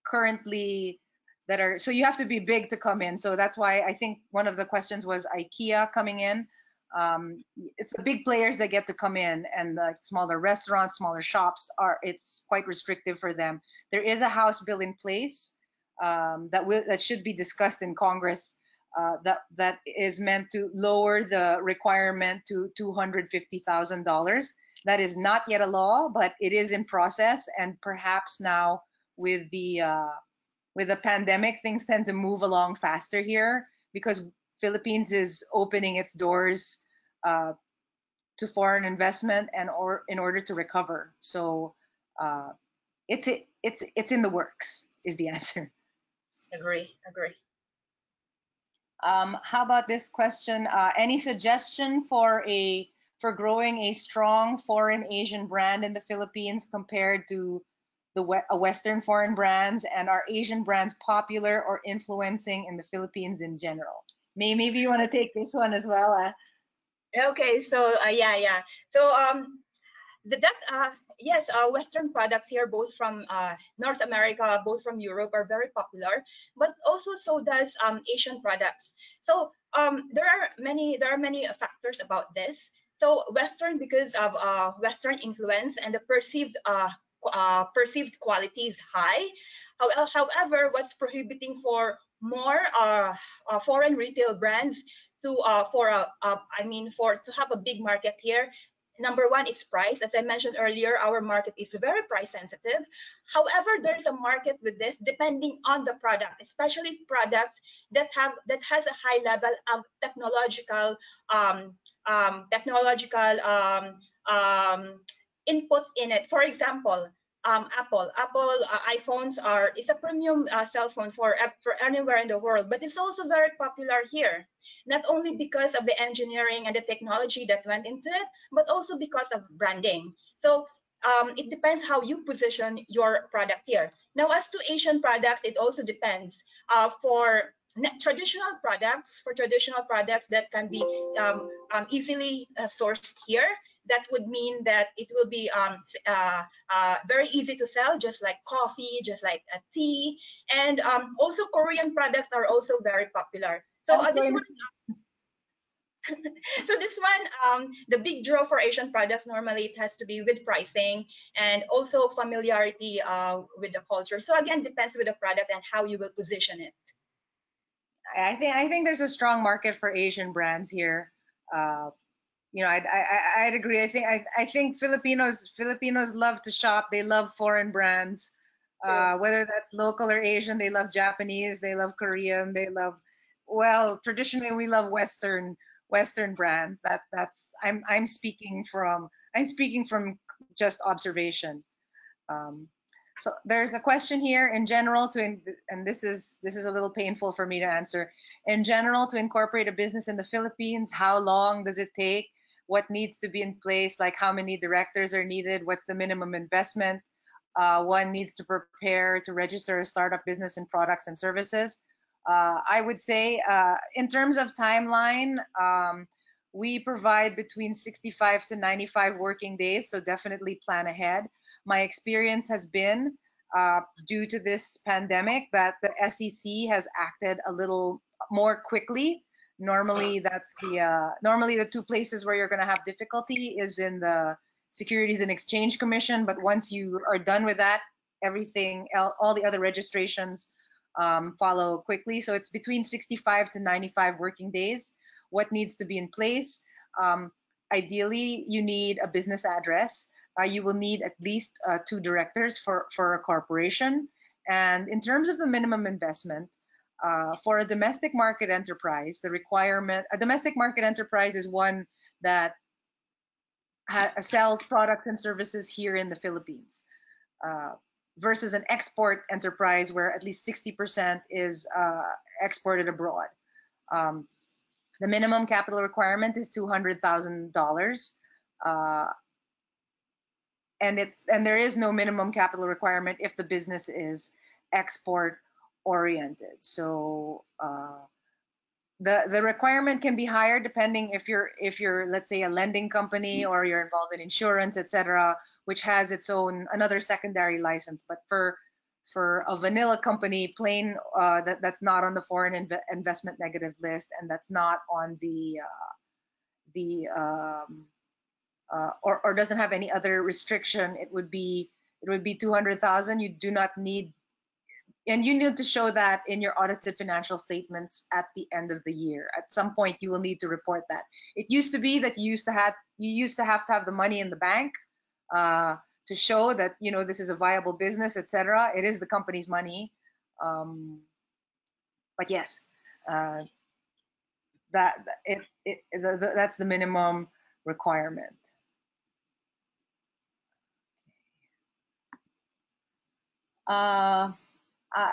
currently that are so you have to be big to come in. So that's why I think one of the questions was IKEA coming in. Um, it's the big players that get to come in, and the smaller restaurants, smaller shops are it's quite restrictive for them. There is a House bill in place um, that will that should be discussed in Congress uh, that that is meant to lower the requirement to two hundred fifty thousand dollars. That is not yet a law, but it is in process, and perhaps now with the uh, with the pandemic, things tend to move along faster here because Philippines is opening its doors uh, to foreign investment and or in order to recover. So uh, it's it's it's in the works is the answer. Agree, agree. Um, how about this question? Uh, any suggestion for a for growing a strong foreign Asian brand in the Philippines compared to the Western foreign brands? And are Asian brands popular or influencing in the Philippines in general? May maybe you want to take this one as well. Uh? Okay, so uh, yeah, yeah. So um, the, that uh, yes, uh, Western products here, both from uh, North America, both from Europe, are very popular. But also, so does um, Asian products. So um, there are many there are many factors about this. So Western, because of uh, Western influence and the perceived uh, uh, perceived quality is high. However, what's prohibiting for more uh, uh, foreign retail brands to uh, for a, uh, I mean for to have a big market here number one is price. As I mentioned earlier, our market is very price sensitive. However, there's a market with this depending on the product, especially products that have that has a high level of technological um, um, technological um, um input in it. For example, um, Apple. Apple uh, iPhones are is a premium uh, cell phone for for anywhere in the world, but it's also very popular here. Not only because of the engineering and the technology that went into it, but also because of branding. So um, it depends how you position your product here. Now, as to Asian products, it also depends. Uh, for traditional products, for traditional products that can be um, um, easily uh, sourced here, that would mean that it will be um, uh, uh, very easy to sell, just like coffee, just like a tea. And um, also Korean products are also very popular. So uh, this one, so this one, um, the big draw for Asian products, normally it has to be with pricing and also familiarity uh, with the culture. So again, depends with the product and how you will position it. I think I think there's a strong market for Asian brands here. Uh, you know, I'd, I, I'd agree. I think I, I think Filipinos Filipinos love to shop. They love foreign brands, uh, whether that's local or Asian. They love Japanese. They love Korean. They love, well, traditionally we love Western Western brands. That that's I'm I'm speaking from I'm speaking from just observation. Um, so there's a question here in general to and this is this is a little painful for me to answer. In general, to incorporate a business in the Philippines, how long does it take? What needs to be in place, like how many directors are needed, what's the minimum investment uh, one needs to prepare to register a startup business in products and services. Uh, I would say, uh, in terms of timeline, um, we provide between 65 to 95 working days, so definitely plan ahead. My experience has been uh, due to this pandemic that the SEC has acted a little more quickly. Normally, that's the uh, normally the two places where you're going to have difficulty is in the Securities and Exchange Commission. But once you are done with that, everything, all the other registrations um, follow quickly. So it's between 65 to 95 working days. What needs to be in place? Um, ideally, you need a business address. Uh, you will need at least uh, two directors for, for a corporation. And in terms of the minimum investment, uh, for a domestic market enterprise, the requirement, a domestic market enterprise is one that sells products and services here in the Philippines uh, versus an export enterprise where at least 60% is uh, exported abroad. Um, the minimum capital requirement is $200,000. Uh, and it's and there is no minimum capital requirement if the business is export oriented. So uh, the the requirement can be higher depending if you're if you're let's say a lending company or you're involved in insurance, etc., which has its own another secondary license. But for for a vanilla company, plain uh, that that's not on the foreign inv investment negative list and that's not on the uh, the um, uh, or, or doesn't have any other restriction, it would be it would be 200,000. You do not need, and you need to show that in your audited financial statements at the end of the year. At some point, you will need to report that. It used to be that you used to have you used to have to have the money in the bank uh, to show that you know this is a viable business, etc. It is the company's money, um, but yes, uh, that it, it the, the, that's the minimum requirement. Uh, uh,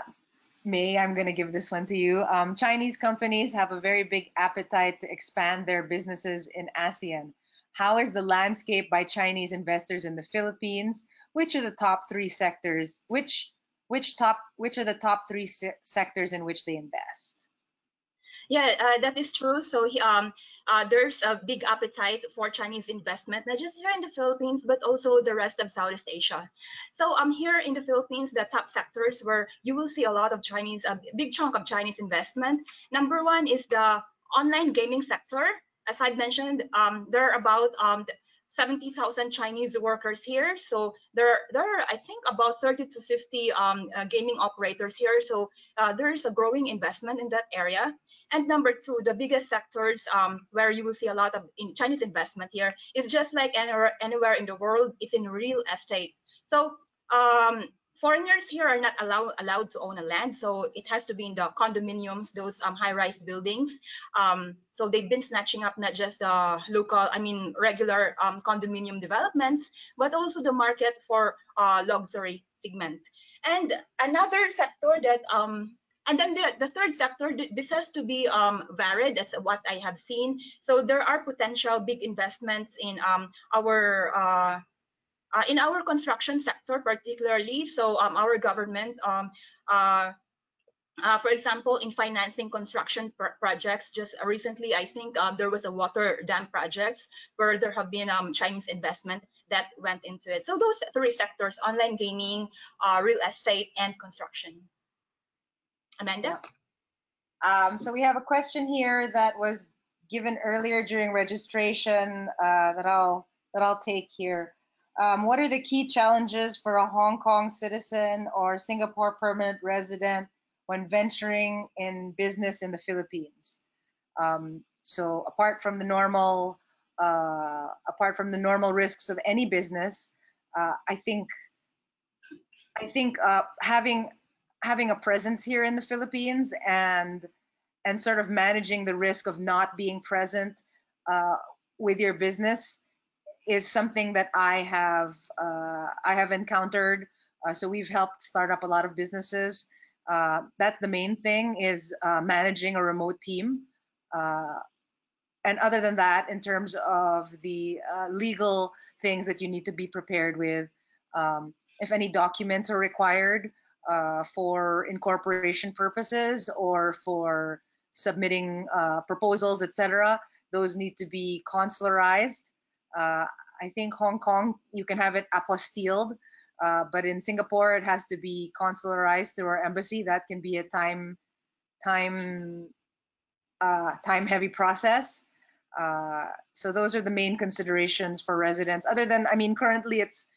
May, I'm going to give this one to you. Um, Chinese companies have a very big appetite to expand their businesses in ASEAN. How is the landscape by Chinese investors in the Philippines? Which are the top three sectors? Which which top which are the top three se sectors in which they invest? Yeah, uh, that is true. So um, uh, there's a big appetite for Chinese investment, not just here in the Philippines, but also the rest of Southeast Asia. So um, here in the Philippines, the top sectors where you will see a lot of Chinese, a big chunk of Chinese investment. Number one is the online gaming sector. As I mentioned, um, there are about um, 70,000 Chinese workers here. So there, there are, I think, about 30 to 50 um, uh, gaming operators here. So uh, there is a growing investment in that area. And number two, the biggest sectors um, where you will see a lot of in Chinese investment here is just like anywhere, anywhere in the world, is in real estate. So um, foreigners here are not allowed allowed to own a land, so it has to be in the condominiums, those um, high-rise buildings. Um, so they've been snatching up not just uh, local, I mean regular um, condominium developments, but also the market for uh, luxury segment. And another sector that um, and then the, the third sector, this has to be um, varied as what I have seen. So there are potential big investments in um, our uh, uh, in our construction sector, particularly, so um, our government, um, uh, uh, for example, in financing construction pr projects, just recently, I think um, there was a water dam projects where there have been um, Chinese investment that went into it. So those three sectors, online gaming, uh, real estate, and construction. Amanda? Um, so we have a question here that was given earlier during registration uh, that I'll that I'll take here. Um, what are the key challenges for a Hong Kong citizen or Singapore permanent resident when venturing in business in the Philippines? Um, so apart from the normal, uh, apart from the normal risks of any business, uh, I think, I think uh, having having a presence here in the Philippines and and sort of managing the risk of not being present uh, with your business is something that I have uh, I have encountered. Uh, so we've helped start up a lot of businesses. Uh, that's the main thing is uh, managing a remote team. Uh, and other than that, in terms of the uh, legal things that you need to be prepared with, um, if any documents are required for incorporation purposes or for submitting proposals, etc., those need to be consularized. Uh, I think Hong Kong, you can have it apostilled. Uh, but in Singapore, it has to be consularized through our embassy. That can be a time time uh, time heavy process. Uh, so those are the main considerations for residents. Other than, I mean, currently it's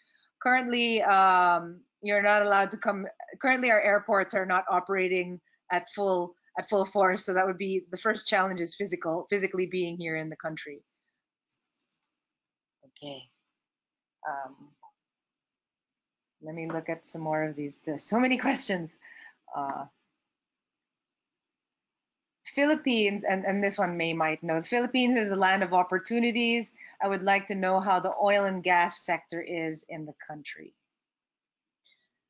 currently um, you're not allowed to come. Currently, our airports are not operating at full at full force. So that would be the first challenge is physical, physically being here in the country. Okay. Um, let me look at some more of these. There's so many questions. Uh, Philippines, and, and this one May might know, the Philippines is a land of opportunities. I would like to know how the oil and gas sector is in the country.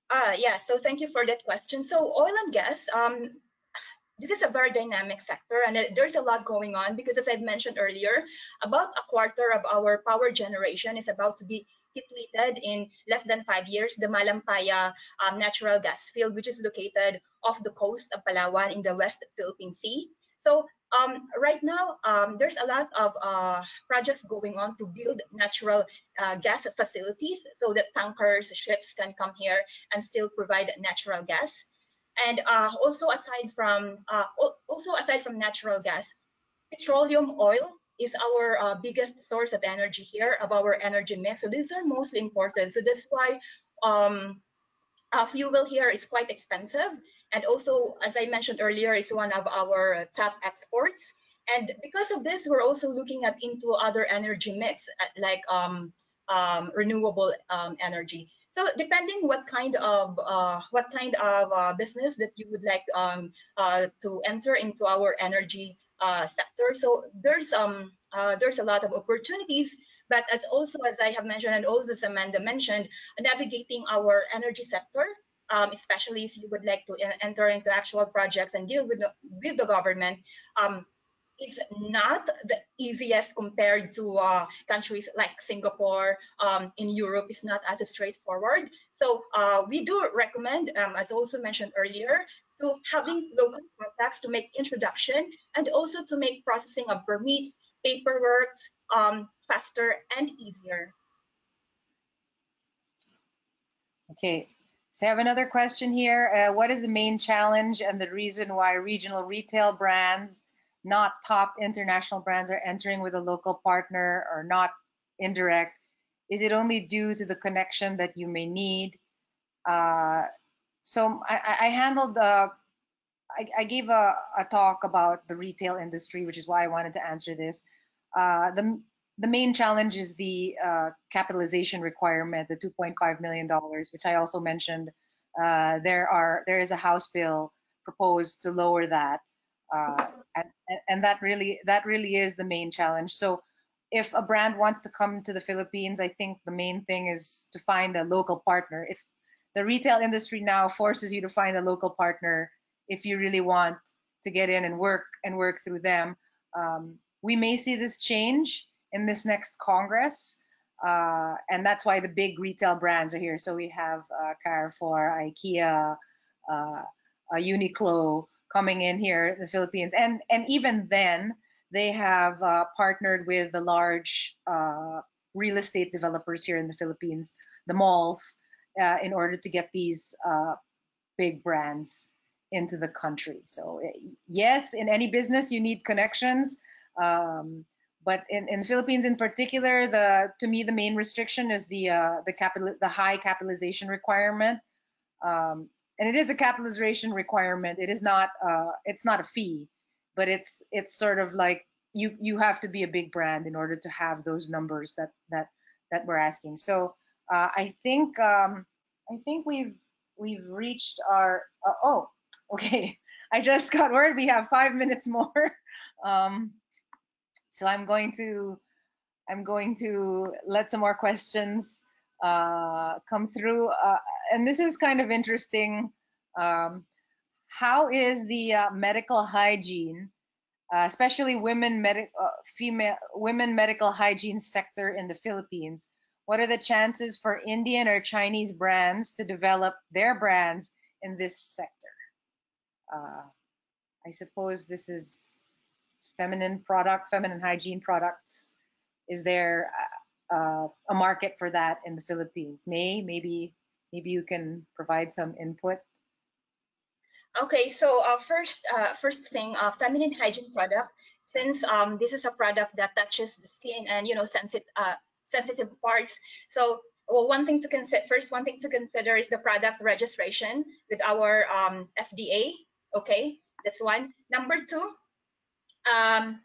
Uh, yeah, so thank you for that question. So oil and gas, um, this is a very dynamic sector and there's a lot going on because as I've mentioned earlier, about a quarter of our power generation is about to be depleted in less than five years. The Malampaya um, natural gas field, which is located off the coast of Palawan in the West Philippine Sea. So um, right now, um, there's a lot of uh, projects going on to build natural uh, gas facilities so that tankers, ships can come here and still provide natural gas. And uh, also aside from uh, also aside from natural gas, petroleum oil is our uh, biggest source of energy here of our energy mix. So these are mostly imported. So that's why um, uh, fuel here is quite expensive. And also, as I mentioned earlier, is one of our top exports. And because of this, we're also looking at into other energy mix like um, um, renewable um, energy. So depending what kind of uh, what kind of uh, business that you would like um, uh, to enter into our energy uh, sector, so there's um uh, there's a lot of opportunities. But as also as I have mentioned, and also as Amanda mentioned, navigating our energy sector, um, especially if you would like to enter into actual projects and deal with the, with the government, um, is not the easiest compared to uh, countries like Singapore um, in Europe. It's not as straightforward. So uh, we do recommend, um, as also mentioned earlier, to having local contacts to make introduction and also to make processing of permits, paperwork um, faster and easier. Okay, so I have another question here. Uh, what is the main challenge and the reason why regional retail brands not top international brands are entering with a local partner or not indirect? Is it only due to the connection that you may need? Uh, so I, I handled the, I, I gave a, a, talk about the retail industry, which is why I wanted to answer this. Uh, the, the main challenge is the uh, capitalization requirement, the 2.5 million dollars, which I also mentioned. Uh, there are there is a House bill proposed to lower that uh, and, and that really that really is the main challenge. So if a brand wants to come to the Philippines, I think the main thing is to find a local partner. If the retail industry now forces you to find a local partner, if you really want to get in and work and work through them, um, we may see this change in this next Congress. Uh, and that's why the big retail brands are here. So we have uh, Carrefour, IKEA, uh, Uniqlo, coming in here, the Philippines, and and even then they have uh, partnered with the large uh, real estate developers here in the Philippines, the malls, uh, in order to get these uh, big brands into the country. So eh, yes, in any business you need connections. Um, but in, in the Philippines in particular, the to me the main restriction is the uh, the capital the high capitalization requirement. Um, and it is a capitalization requirement. It is not uh, it's not a fee, but it's it's sort of like you you have to be a big brand in order to have those numbers that that that we're asking. So uh, I think um, I think we've we've reached our uh, oh okay I just got word we have five minutes more. um, so I'm going to I'm going to let some more questions uh, come through. Uh, and this is kind of interesting. Um, how is the uh, medical hygiene, uh, especially women medic uh, female women medical hygiene sector in the Philippines? What are the chances for Indian or Chinese brands to develop their brands in this sector? I suppose this is feminine product, feminine hygiene products. Is there uh, a market for that in the Philippines? May maybe maybe you can provide some input. Okay, so uh, first, uh, first thing, uh, feminine hygiene product. Since um, this is a product that touches the skin and you know sensitive uh, sensitive parts, so well, one thing to consider first, one thing to consider is the product registration with our um, FDA. Okay, that's one. Number two, um,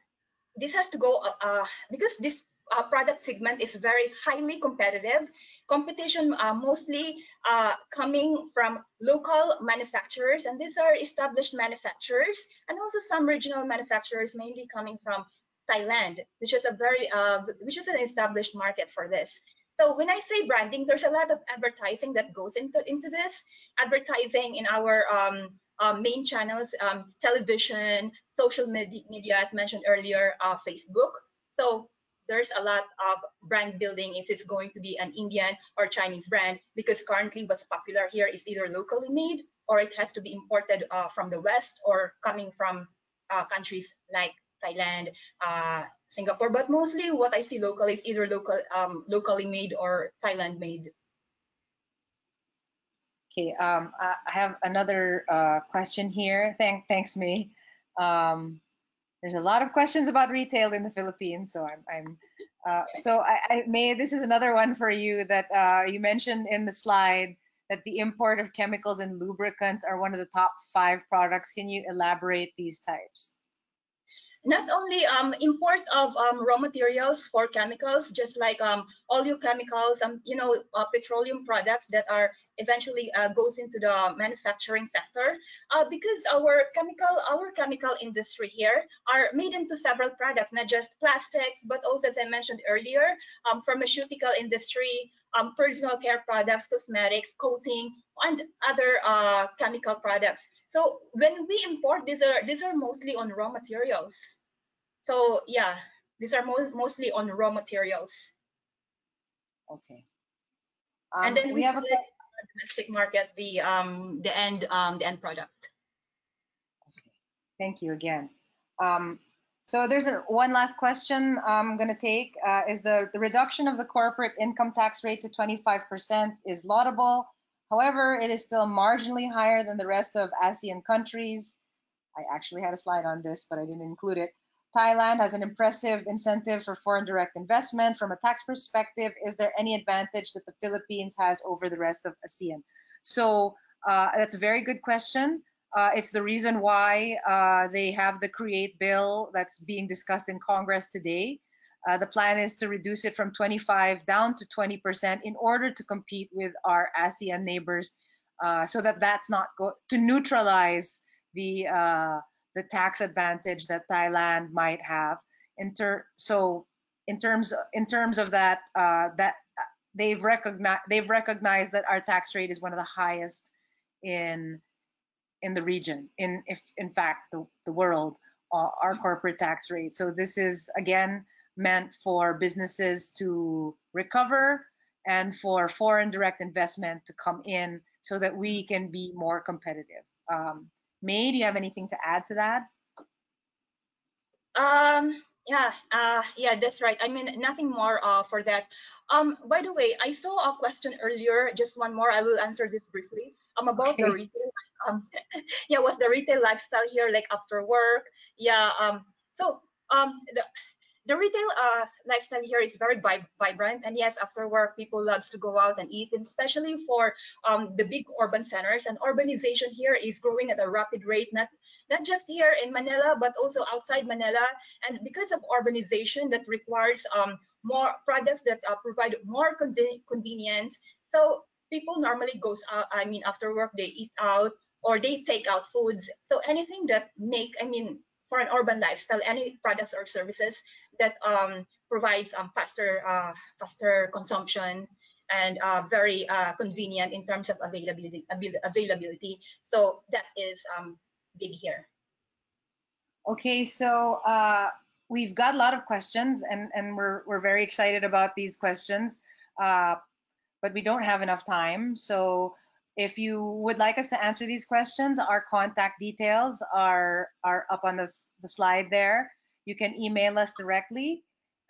this has to go uh, uh, because this uh, product segment is very highly competitive. Competition uh, mostly uh, coming from local manufacturers, and these are established manufacturers, and also some regional manufacturers, mainly coming from Thailand, which is a very, uh, which is an established market for this. So when I say branding, there's a lot of advertising that goes into into this. Advertising in our um, um, main channels, um, television, social media, media, as mentioned earlier, uh, Facebook. So there's a lot of brand building if it's going to be an Indian or Chinese brand, because currently what's popular here is either locally made or it has to be imported uh, from the West or coming from uh, countries like Thailand, uh, Singapore. But mostly what I see locally is either local, um, locally made or Thailand made. Okay, um, I have another uh, question here. Thank, thanks, May. Um, there's a lot of questions about retail in the Philippines, so I'm, I'm uh, so I, I, May. This is another one for you that uh, you mentioned in the slide that the import of chemicals and lubricants are one of the top five products. Can you elaborate these types? Not only um, import of um, raw materials for chemicals, just like um, oleochemicals, um, you know, uh, petroleum products that are eventually uh, goes into the manufacturing sector, uh, because our chemical, our chemical industry here are made into several products, not just plastics, but also, as I mentioned earlier, um, pharmaceutical industry, um, personal care products, cosmetics, coating, and other uh, chemical products. So when we import, these are these are mostly on raw materials. So yeah, these are mo mostly on raw materials. Okay. Um, and then we, have a domestic market the um the end um the end product. Okay. Thank you again. Um, so there's a, one last question I'm going to take uh, is the, the reduction of the corporate income tax rate to 25% is laudable. However, it is still marginally higher than the rest of ASEAN countries. I actually had a slide on this, but I didn't include it. Thailand has an impressive incentive for foreign direct investment. From a tax perspective, is there any advantage that the Philippines has over the rest of ASEAN? So uh, that's a very good question. Uh, it's the reason why uh, they have the CREATE bill that's being discussed in Congress today. Uh, the plan is to reduce it from 25 down to 20% in order to compete with our ASEAN neighbors, uh, so that that's not go to neutralize the uh, the tax advantage that Thailand might have. In ter- so in terms in terms of that uh, that they've recognized they've recognized that our tax rate is one of the highest in in the region in if in fact the, the world uh, our corporate tax rate so this is again meant for businesses to recover and for foreign direct investment to come in so that we can be more competitive. Um, May, do you have anything to add to that? Um, yeah, uh, yeah, that's right. I mean, nothing more uh, for that. Um, by the way, I saw a question earlier. Just one more. I will answer this briefly. Um, about okay. the retail. Um, yeah, was the retail lifestyle here like after work? Yeah. Um. So um, the, the retail uh, lifestyle here is very vibrant and yes after work people loves to go out and eat especially for um, the big urban centers and urbanization here is growing at a rapid rate not not just here in manila but also outside manila. And because of urbanization that requires um, more products that uh, provide more conven convenience so people normally goes out i mean after work they eat out or they take out foods. So anything that make i mean for an urban lifestyle, any products or services that um, provides um, faster, uh, faster consumption and uh, very uh, convenient in terms of availability. availability. So that is um, big here. Okay, so uh, we've got a lot of questions, and and we're we're very excited about these questions, uh, but we don't have enough time. So if you would like us to answer these questions, our contact details are, are up on the, the slide there. You can email us directly.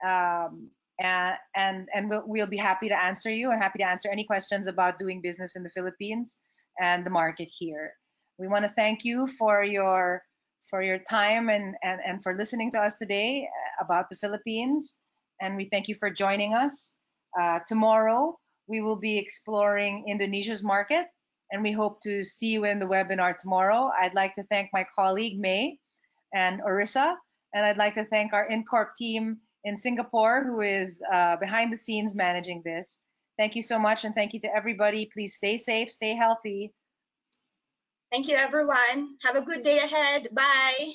Um, uh, and and we'll, we'll be happy to answer you and happy to answer any questions about doing business in the Philippines and the market here. We want to thank you for your for your time and, and, and for listening to us today uh, about the Philippines. And we thank you for joining us. Uh, tomorrow, we will be exploring Indonesia's market, and we hope to see you in the webinar tomorrow. I'd like to thank my colleague May and Orissa, and I'd like to thank our InCorp team in Singapore who is uh, behind the scenes managing this. Thank you so much, and thank you to everybody. Please stay safe, stay healthy. Thank you, everyone. Have a good day ahead. Bye.